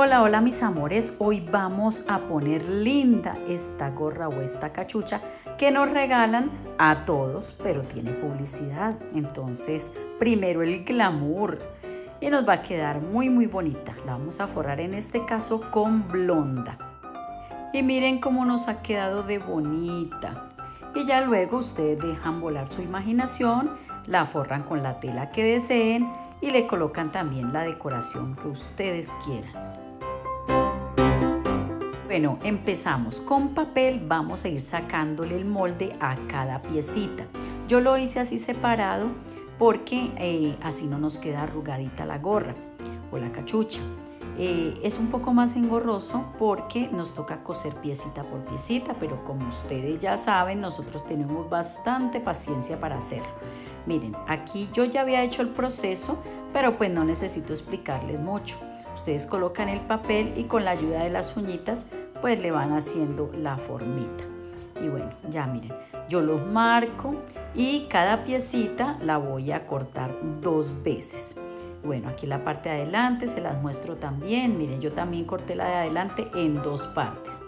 Hola, hola mis amores, hoy vamos a poner linda esta gorra o esta cachucha que nos regalan a todos, pero tiene publicidad. Entonces, primero el glamour y nos va a quedar muy muy bonita. La vamos a forrar en este caso con blonda. Y miren cómo nos ha quedado de bonita. Y ya luego ustedes dejan volar su imaginación, la forran con la tela que deseen y le colocan también la decoración que ustedes quieran. Bueno, empezamos. Con papel vamos a ir sacándole el molde a cada piecita. Yo lo hice así separado porque eh, así no nos queda arrugadita la gorra o la cachucha. Eh, es un poco más engorroso porque nos toca coser piecita por piecita, pero como ustedes ya saben, nosotros tenemos bastante paciencia para hacerlo. Miren, aquí yo ya había hecho el proceso, pero pues no necesito explicarles mucho. Ustedes colocan el papel y con la ayuda de las uñitas pues le van haciendo la formita. Y bueno, ya miren, yo los marco y cada piecita la voy a cortar dos veces. Bueno, aquí la parte de adelante se las muestro también. Miren, yo también corté la de adelante en dos partes.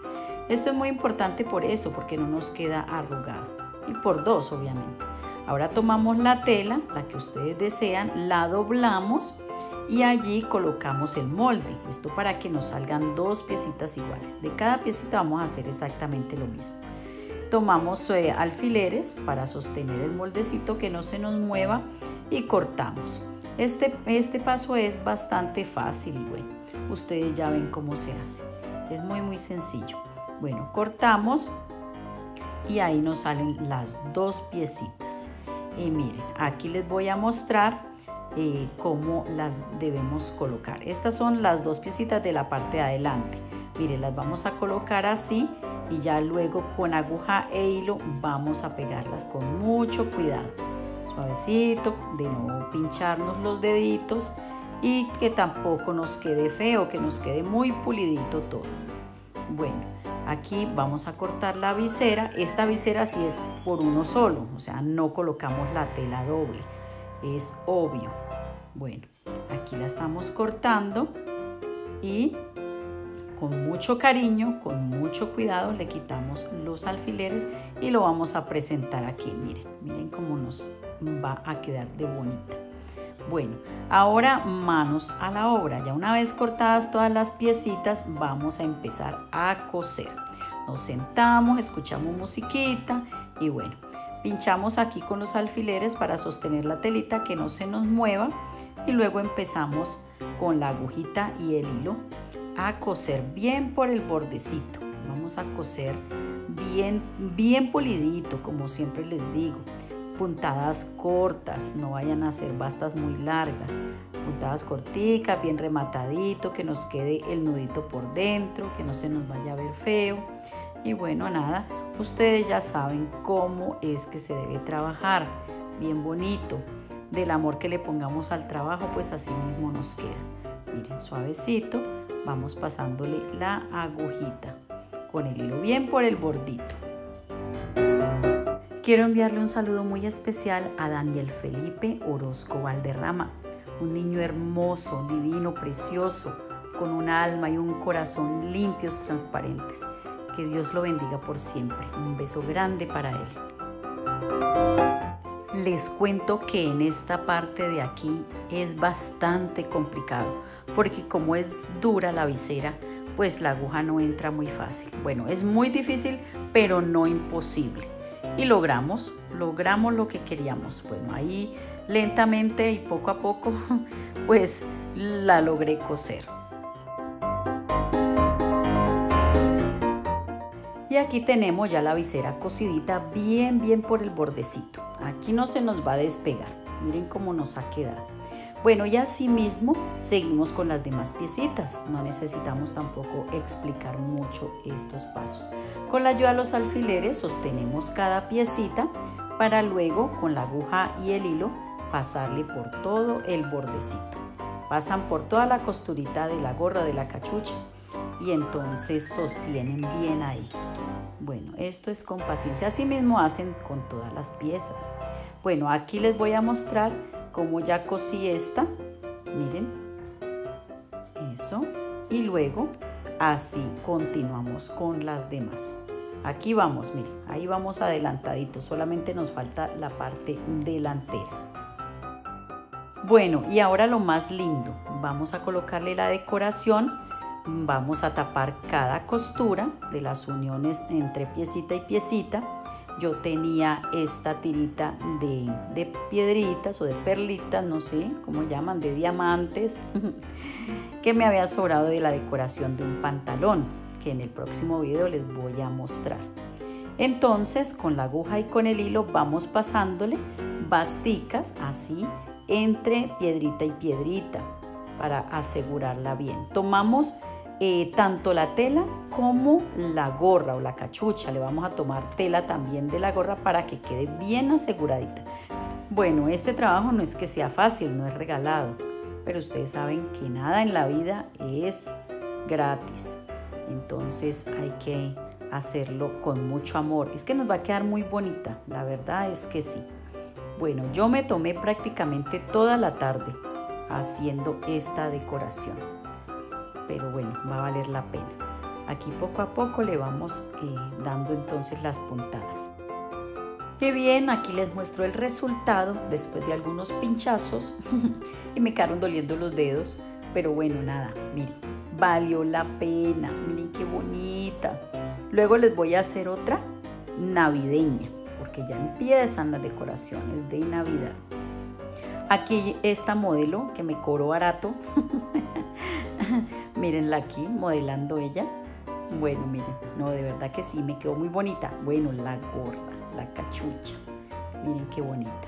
Esto es muy importante por eso, porque no nos queda arrugado. Y por dos, obviamente. Ahora tomamos la tela, la que ustedes desean, la doblamos y allí colocamos el molde. Esto para que nos salgan dos piecitas iguales. De cada piecita vamos a hacer exactamente lo mismo. Tomamos eh, alfileres para sostener el moldecito que no se nos mueva y cortamos. Este, este paso es bastante fácil y bueno, ustedes ya ven cómo se hace. Es muy muy sencillo. Bueno, cortamos y ahí nos salen las dos piecitas. Y miren, aquí les voy a mostrar eh, cómo las debemos colocar. Estas son las dos piecitas de la parte de adelante. Miren, las vamos a colocar así y ya luego con aguja e hilo vamos a pegarlas con mucho cuidado. Suavecito, de no pincharnos los deditos y que tampoco nos quede feo, que nos quede muy pulidito todo. Bueno, aquí vamos a cortar la visera. Esta visera sí es por uno solo, o sea, no colocamos la tela doble es obvio. Bueno, aquí la estamos cortando y con mucho cariño, con mucho cuidado le quitamos los alfileres y lo vamos a presentar aquí. Miren, miren cómo nos va a quedar de bonita. Bueno, ahora manos a la obra. Ya una vez cortadas todas las piecitas, vamos a empezar a coser. Nos sentamos, escuchamos musiquita y bueno, Pinchamos aquí con los alfileres para sostener la telita que no se nos mueva y luego empezamos con la agujita y el hilo a coser bien por el bordecito. Vamos a coser bien, bien pulidito, como siempre les digo. Puntadas cortas, no vayan a ser bastas muy largas. Puntadas corticas, bien rematadito, que nos quede el nudito por dentro, que no se nos vaya a ver feo. Y bueno, nada, Ustedes ya saben cómo es que se debe trabajar, bien bonito. Del amor que le pongamos al trabajo, pues así mismo nos queda. Miren, suavecito, vamos pasándole la agujita con el hilo bien por el bordito. Quiero enviarle un saludo muy especial a Daniel Felipe Orozco Valderrama, un niño hermoso, divino, precioso, con un alma y un corazón limpios, transparentes. Que Dios lo bendiga por siempre. Un beso grande para él. Les cuento que en esta parte de aquí es bastante complicado porque como es dura la visera, pues la aguja no entra muy fácil. Bueno, es muy difícil, pero no imposible. Y logramos, logramos lo que queríamos. Bueno, ahí lentamente y poco a poco, pues la logré coser. Y aquí tenemos ya la visera cosidita bien, bien por el bordecito. Aquí no se nos va a despegar. Miren cómo nos ha quedado. Bueno, y así mismo seguimos con las demás piecitas. No necesitamos tampoco explicar mucho estos pasos. Con la ayuda de los alfileres sostenemos cada piecita para luego con la aguja y el hilo pasarle por todo el bordecito. Pasan por toda la costurita de la gorra de la cachucha y entonces sostienen bien ahí. Bueno, esto es con paciencia. Así mismo hacen con todas las piezas. Bueno, aquí les voy a mostrar cómo ya cosí esta. Miren. Eso. y luego así continuamos con las demás. Aquí vamos, miren, ahí vamos adelantadito, solamente nos falta la parte delantera. Bueno, y ahora lo más lindo, vamos a colocarle la decoración, vamos a tapar cada costura de las uniones entre piecita y piecita. Yo tenía esta tirita de, de piedritas o de perlitas, no sé cómo llaman, de diamantes, que me había sobrado de la decoración de un pantalón, que en el próximo video les voy a mostrar. Entonces, con la aguja y con el hilo vamos pasándole basticas así entre piedrita y piedrita para asegurarla bien. Tomamos eh, tanto la tela como la gorra o la cachucha. Le vamos a tomar tela también de la gorra para que quede bien aseguradita. Bueno, este trabajo no es que sea fácil, no es regalado, pero ustedes saben que nada en la vida es gratis. Entonces hay que hacerlo con mucho amor. Es que nos va a quedar muy bonita, la verdad es que sí. Bueno, yo me tomé prácticamente toda la tarde haciendo esta decoración. Pero bueno, va a valer la pena. Aquí poco a poco le vamos eh, dando entonces las puntadas. Qué bien, aquí les muestro el resultado después de algunos pinchazos y me quedaron doliendo los dedos. Pero bueno, nada, miren, valió la pena. Miren qué bonita. Luego les voy a hacer otra navideña porque ya empiezan las decoraciones de Navidad. Aquí esta modelo que me cobró barato. Mírenla aquí, modelando ella. Bueno, miren, no, de verdad que sí, me quedó muy bonita. Bueno, la gorra, la cachucha. Miren qué bonita.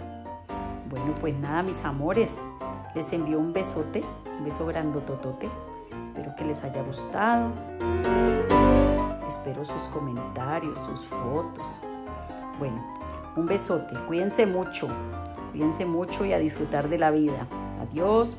Bueno, pues nada, mis amores, les envío un besote, un beso grandototote. Espero que les haya gustado. Espero sus comentarios, sus fotos. Bueno, un besote, cuídense mucho, cuídense mucho y a disfrutar de la vida. Adiós.